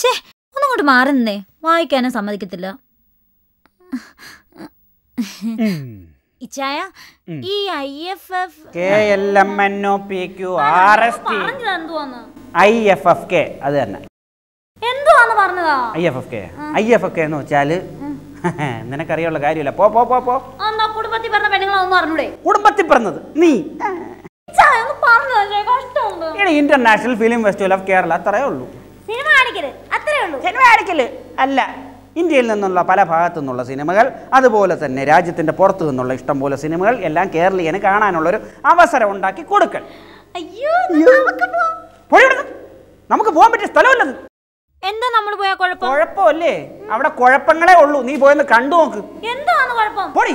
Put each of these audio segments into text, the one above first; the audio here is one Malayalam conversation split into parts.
ഷേ ഒന്നങ്ങോട്ട് മാറുന്നേ. വായിക്കാനും സമ്മതിക്കത്തില്ല. ഇച്ചായ ഉം. ഈ I F F K L M N O P Q R S T. എന്തുവാന്ന്? ഐ എഫ് എഫ് കെ അത് തന്നെ. എന്തുവാന്ന് പറഞ്ഞതാ? I F F K I F F K എന്ന് വെച്ചാൽ നിനക്കറിയാനുള്ള കാര്യമില്ല. പോ പോ പോ പോ. കുടുംബത്തിൽ പറഞ്ഞ പെണ്ണുങ്ങളൊന്നും അറിഞ്ഞൂടെ? കുടുംബത്തിൽ പറഞ്ഞത് നീ. International film festival of Kerala അത്രയേ ഉള്ളൂ. സിനിമ കാണിക്കൽ അല്ല ഇന്ത്യയിൽ നിന്നുള്ള പല ഭാഗത്തു നിന്നുള്ള സിനിമകൾ അതുപോലെ തന്നെ രാജ്യത്തിന്റെ പുറത്തു നിന്നുള്ള ഇഷ്ടംപോലെ സിനിമകൾ എല്ലാം കേരളീയന് കാണാനുള്ളൊരു അവസരം ഉണ്ടാക്കി കൊടുക്കൽ. അയ്യോ. നമുക്ക് പോകാൻ പറ്റിയ സ്ഥലമല്ലത്. എന്താ നമ്മൾ പോയാ കുഴപ്പം? കുഴപ്പമല്ലേ? അവിടെ കുഴപ്പങ്ങളേ ഉള്ളൂ. നീ പോയെന്ന് കണ്ടു നോക്ക്. എന്താണ് കുഴപ്പം? പോടി.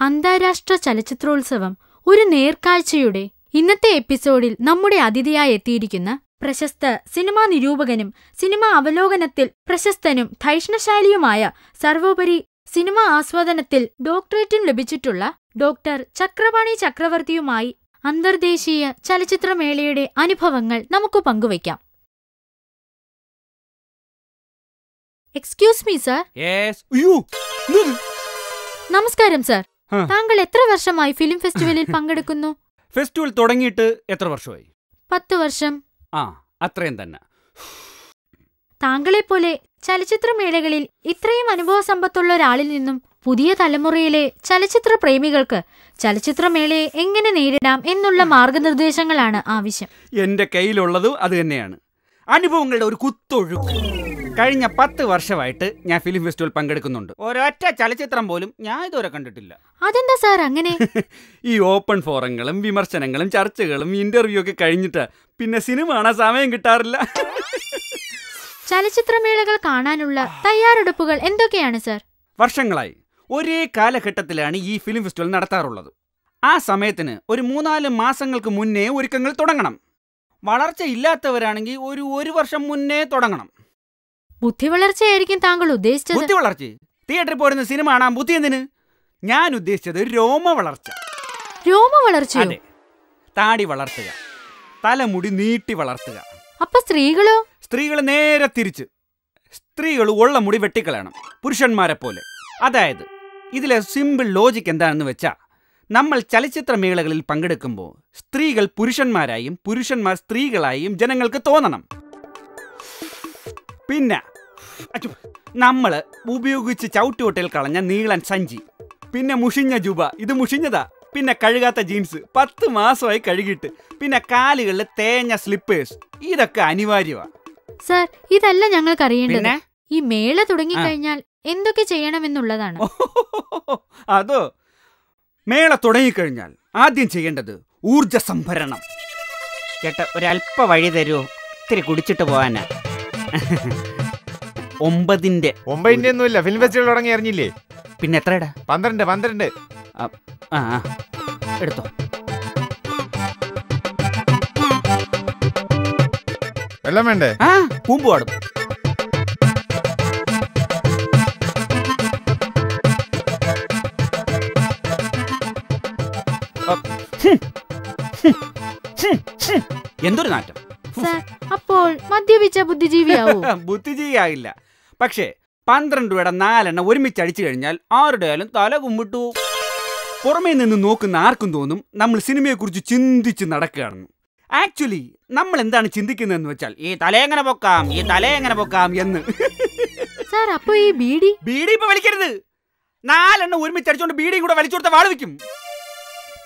അന്താരാഷ്ട്ര ചലച്ചിത്രോത്സവം ഒരു നേർക്കാഴ്ചയുടെ ഇന്നത്തെ എപ്പിസോഡിൽ നമ്മുടെ അതിഥിയായി എത്തിയിരിക്കുന്ന പ്രശസ്ത സിനിമാ നിരൂപകനും സിനിമാ അവലോകനത്തിൽ പ്രശസ്തനും ധൈഷ്ണശാലിയുമായ സർവോപരി സിനിമാ ആസ്വാദനത്തിൽ ഡോക്ടറേറ്റും ലഭിച്ചിട്ടുള്ള ഡോക്ടർ ചക്രപാണി ചക്രവർത്തിയുമായി അന്തർദേശീയ ചലച്ചിത്രമേളയുടെ അനുഭവങ്ങൾ നമുക്ക് പങ്കുവയ്ക്കാം. എക്സ്ക്യൂസ് മീ സർ നമസ്കാരം സർ. താങ്കൾ എത്ര വർഷമായി ഫിലിം ഫെസ്റ്റിവലിൽ പങ്കെടുക്കുന്നു? ഫെസ്റ്റിവൽ തുടങ്ങിയിട്ട് എത്ര വർഷമായി? പത്ത് വർഷം. ആ അത്രയും തന്നെ. താങ്കളെ താങ്കളെപ്പോലെ ചലച്ചിത്രമേളകളിൽ ഇത്രയും അനുഭവ സമ്പത്തുള്ള ഒരാളിൽ നിന്നും പുതിയ തലമുറയിലെ ചലച്ചിത്ര പ്രേമികൾക്ക് ചലച്ചിത്രമേളയെ എങ്ങനെ നേരിടാം എന്നുള്ള മാർഗനിർദ്ദേശങ്ങളാണ് ആവശ്യം. എന്റെ കയ്യിലുള്ളതും അത് തന്നെയാണ്. അനുഭവങ്ങളുടെ ഒരു കുത്തൊഴുക്ക്. കഴിഞ്ഞ പത്ത് വർഷമായിട്ട് ഞാൻ ഫിലിം ഫെസ്റ്റിവൽ പങ്കെടുക്കുന്നുണ്ട്. ഒരൊറ്റ ചലച്ചിത്രം പോലും ഞാൻ ഇതുവരെ കണ്ടിട്ടില്ല. അതെന്താ സാർ അങ്ങനെ? ഈ ഓപ്പൺ ഫോറങ്ങളും വിമർശനങ്ങളും ചർച്ചകളും ഇന്റർവ്യൂ ഒക്കെ കഴിഞ്ഞിട്ട് പിന്നെ സിനിമ കാണാൻ സമയം കിട്ടാറില്ല. ചലച്ചിത്രമേളകൾ കാണാനുള്ള തയ്യാറെടുപ്പുകൾ എന്തൊക്കെയാണ് സാർ? വർഷങ്ങളായി ഒരേ കാലഘട്ടത്തിലാണ് ഈ ഫിലിം ഫെസ്റ്റിവൽ നടത്താറുള്ളത്. ആ സമയത്തിന് ഒരു മൂന്നാൽ മാസങ്ങൾക്ക് മുന്നേ ഒരുക്കങ്ങൾ തുടങ്ങണം. വളർച്ച ഇല്ലാത്തവരാണെങ്കിൽ ഒരു ഒരു വർഷം മുന്നേ തുടങ്ങണം. ബുദ്ധി വളർച്ചയായിരിക്കും താങ്കൾ ഉദ്ദേശിച്ചത്? ബുദ്ധി വളർച്ച തിയേറ്ററിൽ പോരുന്ന സിനിമ കാണാൻ ബുദ്ധി എന്തിന്? ഞാൻ ഉദ്ദേശിച്ചത് രോമ വളർച്ച രോമ വളർച്ച അതെ. താടി വളർത്തുക. തലമുടി നീട്ടി വളർത്തുക. അപ്പൊ സ്ത്രീകളോ? സ്ത്രീകൾ നേരെ തിരിച്ച് സ്ത്രീകൾ ഉള്ള മുടി വെട്ടിക്കളയണം. പുരുഷന്മാരെ പോലെ. അതായത് ഇതിലെ സിമ്പിൾ ലോജിക് എന്താണെന്ന് വെച്ചാൽ നമ്മൾ ചലച്ചിത്രമേളകളിൽ പങ്കെടുക്കുമ്പോൾ സ്ത്രീകൾ പുരുഷന്മാരായും പുരുഷന്മാർ സ്ത്രീകളായും ജനങ്ങൾക്ക് തോന്നണം. പിന്നെ നമ്മൾ ഉപയോഗിച്ച് ചവിട്ടുകൊട്ടയിൽ കളഞ്ഞ നീളൻ സഞ്ചി. പിന്നെ മുഷിഞ്ഞ ജുബ ഇത് മുഷിഞ്ഞതാ. പിന്നെ കഴുകാത്ത ജീൻസ് പത്ത് മാസമായി കഴുകിയിട്ട്. പിന്നെ കാലുകളിൽ തേഞ്ഞ സ്ലിപ്പേഴ്സ് ഇതൊക്കെ അനിവാര്യമാണ് സർ ഇതല്ല ഞങ്ങൾക്ക് അറിയേണ്ടത് ഈ മേള തുടങ്ങിക്കഴിഞ്ഞാൽ എന്തൊക്കെ ചെയ്യണമെന്നുള്ളതാണ്. അതോ മേള തുടങ്ങിക്കഴിഞ്ഞാൽ ആദ്യം ചെയ്യേണ്ടത് ഊർജ സംഭരണം ചേട്ടാ ഒരല്പ വഴി തരൂ. ഇത്തിരി കുടിച്ചിട്ട് പോകാനാ ഒമ്പതിന്റെ ഒമ്പതിന്റെ ഒന്നുമില്ല ഫിലിം ഫെസ്റ്റിവൽ തുടങ്ങി അറിഞ്ഞില്ലേ? പിന്നെ എത്രയുടെ? പന്ത്രണ്ട് പന്ത്രണ്ട്. ആ ആ, എടുത്തോ. എല്ലാം വേണ്ടേ? ആ പൂമ്പ് പാടും എന്തൊരു നാറ്റം? അപ്പോൾ മദ്യപിച്ച ബുദ്ധിജീവിയാവും? ബുദ്ധിജീവിയാകില്ല പക്ഷേ പന്ത്രണ്ട് രൂപയുടെ നാലെണ്ണം ഒരുമിച്ച് അടിച്ചു കഴിഞ്ഞാൽ ആരുടെയാലും തല കുമ്പിട്ടു. പുറമേ നിന്ന് നോക്കുന്ന ആർക്കും തോന്നും നമ്മൾ സിനിമയെക്കുറിച്ച് ചിന്തിച്ച് നടക്കുകയാണെന്ന്. ആക്ച്വലി നമ്മൾ എന്താണ് ചിന്തിക്കുന്നതെന്ന് വെച്ചാൽ ഈ തലയെങ്ങനെ പൊക്കാം? ഈ തലയെങ്ങനെ പൊക്കാം? എന്ന്. സാർ അപ്പൊ ഈ ബീഡി? ബീഡി ഇപ്പൊ വലിക്കരുത്. നാലെണ്ണം ഒരുമിച്ച് അടിച്ചുകൊണ്ട് ബീഡിയും കൂടെ വലിച്ചു കൊടുത്ത വാൾ വെക്കും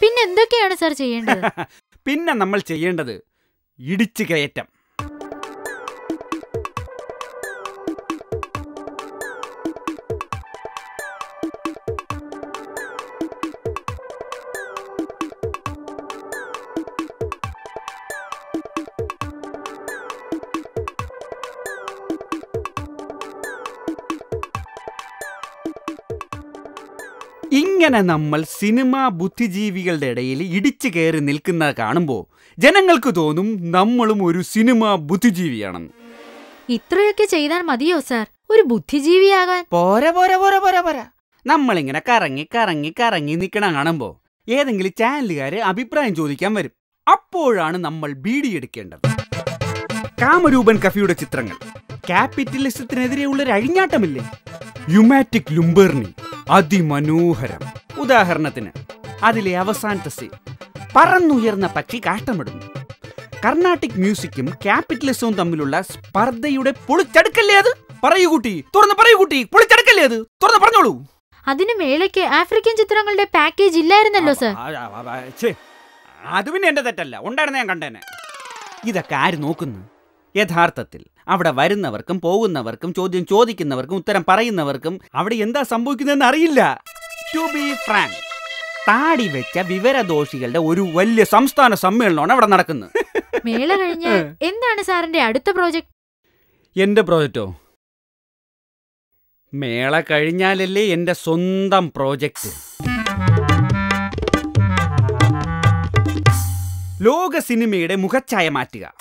പിന്നെ എന്തൊക്കെയാണ് സാർ ചെയ്യേണ്ടത്? പിന്നെ നമ്മൾ ചെയ്യേണ്ടത് ഇടിച്ചു കയറ്റം. ഇങ്ങനെ നമ്മൾ സിനിമാ ബുദ്ധിജീവികളുടെ ഇടയിൽ ഇടിച്ചു കയറി നിൽക്കുന്നത് കാണുമ്പോൾ ജനങ്ങൾക്ക് തോന്നും നമ്മളും ഒരു സിനിമാ ബുദ്ധിജീവിയാണെന്ന് ഇത്രയൊക്കെ ചെയ്താൽ മതിയോ സാർ? ഒരു ബുദ്ധിജീവിയാകാൻ. പോരാ പോരാ പോരാ പോരാ പോരാ. നമ്മളിങ്ങനെ കറങ്ങി കറങ്ങി കറങ്ങി നിൽക്കണ കാണുമ്പോൾ ഏതെങ്കിലും ചാനലുകാര് അഭിപ്രായം ചോദിക്കാൻ വരും. അപ്പോഴാണ് നമ്മൾ ബീഡി എടുക്കേണ്ടത്. കാമരൂപൻ കഫിയുടെ ചിത്രങ്ങൾ. ക്യാപിറ്റലിസത്തിനെതിരെയുള്ള ഒരു അഴിഞ്ഞാട്ടമില്ലേ? യുമാറ്റിക് ലുംബേർണി. അതിമനോഹരം. ഉദാഹരണത്തിന് അതിലെ അവസാനത്തെ സീൻ പറന്നുയർന്ന പക്ഷി കാഷ്ടമിടുന്നു. കർണാട്ടിക് മ്യൂസിക്കും ക്യാപിറ്റലിസവും തമ്മിലുള്ള സ്പർദ്ധയുടെ പൊളിച്ചടുക്കല്ലേ അത്? പറയൂ കുട്ടി തുറന്ന് പറയൂ കുട്ടി പൊളിച്ചടുക്കല്ലേ അത്? തുറന്ന് പറഞ്ഞോളൂ. അതിനു മേളയ്ക്ക് ആഫ്രിക്കൻ ചിത്രങ്ങളുടെ പാക്കേജ് ഇല്ലായിരുന്നല്ലോ സർ അത് പിന്നെ എന്റെ തെറ്റല്ല. ഉണ്ടായിരുന്ന ഞാൻ കണ്ടേനെ. ഇതൊക്കെ ആര് നോക്കുന്നു? യഥാർത്ഥത്തിൽ അവിടെ വരുന്നവർക്കും പോകുന്നവർക്കും ചോദ്യം ചോദിക്കുന്നവർക്കും ഉത്തരം പറയുന്നവർക്കും അവിടെ എന്താ സംഭവിക്കുന്നതെന്ന് അറിയില്ല. ടു ബി ഫ്രാങ്ക് താടി വെച്ച വിവരദോഷികളുടെ ഒരു വലിയ സംസ്ഥാന സമ്മേളനമാണ് അവിടെ നടക്കുന്നത്. മേള കഴിഞ്ഞ് എന്താണ് സാറിന്റെ അടുത്ത പ്രോജക്ട്? എന്റെ പ്രോജക്റ്റോ? മേള കഴിഞ്ഞാലല്ലേ എന്റെ സ്വന്തം പ്രോജക്റ്റ്. ലോക സിനിമയുടെ മുഖച്ഛായ മാറ്റുക.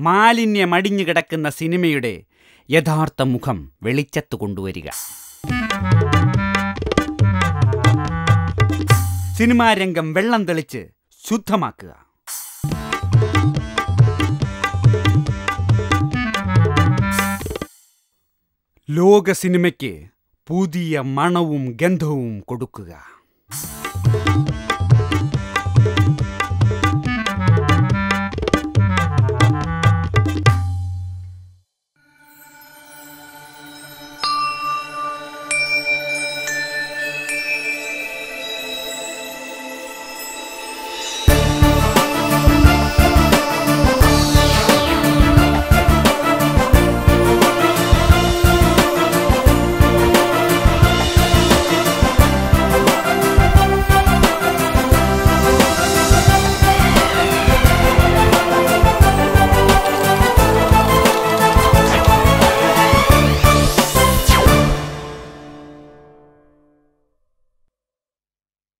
മാലിന്യമടിഞ്ഞു കിടക്കുന്ന സിനിമയുടെ യഥാർത്ഥ മുഖം വെളിച്ചത്ത് കൊണ്ടുവരിക. സിനിമാ രംഗം വെള്ളം തെളിച്ച് ശുദ്ധമാക്കുക. ലോക സിനിമയ്ക്ക് പുതിയ മണവും ഗന്ധവും കൊടുക്കുക.